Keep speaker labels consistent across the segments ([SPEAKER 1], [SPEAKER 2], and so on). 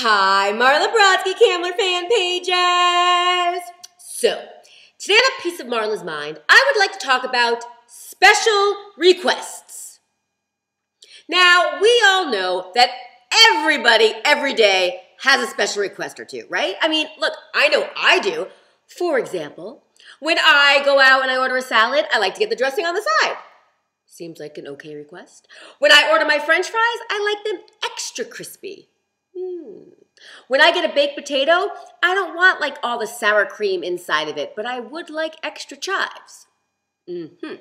[SPEAKER 1] Hi, Marla Brodsky, Kamler fan pages. So, today on A Piece of Marla's Mind, I would like to talk about special requests. Now, we all know that everybody every day has a special request or two, right? I mean, look, I know I do. For example, when I go out and I order a salad, I like to get the dressing on the side. Seems like an okay request. When I order my french fries, I like them extra crispy. Hmm. When I get a baked potato, I don't want like all the sour cream inside of it, but I would like extra chives. Mm-hmm.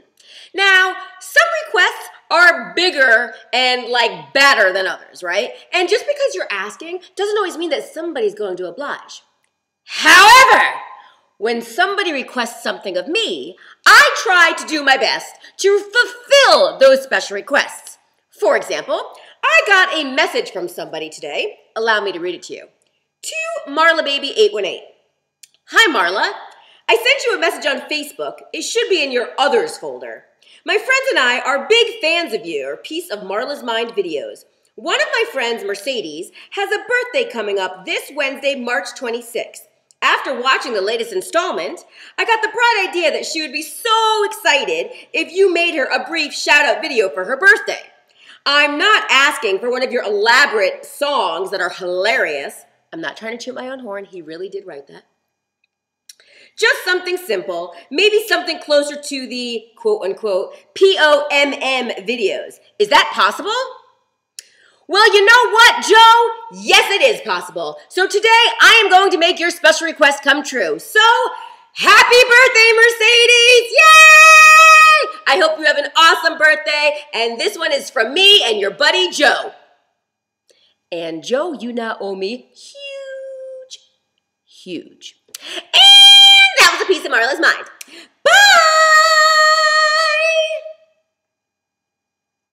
[SPEAKER 1] Now, some requests are bigger and like better than others, right? And just because you're asking doesn't always mean that somebody's going to oblige. However, when somebody requests something of me, I try to do my best to fulfill those special requests. For example, I got a message from somebody today. Allow me to read it to you. To Marla Baby 818. Hi Marla. I sent you a message on Facebook. It should be in your others folder. My friends and I are big fans of your piece of Marla's Mind videos. One of my friends, Mercedes, has a birthday coming up this Wednesday, March 26th. After watching the latest installment, I got the bright idea that she would be so excited if you made her a brief shout out video for her birthday. I'm not asking for one of your elaborate songs that are hilarious. I'm not trying to toot my own horn. He really did write that. Just something simple, maybe something closer to the quote unquote POMM videos. Is that possible? Well, you know what, Joe? Yes, it is possible. So today I am going to make your special request come true. So, happy birthday, Mercedes! Yay! I hope you have an birthday, and this one is from me and your buddy Joe. And Joe, you now owe me huge, huge. And that was a piece of Marla's mind.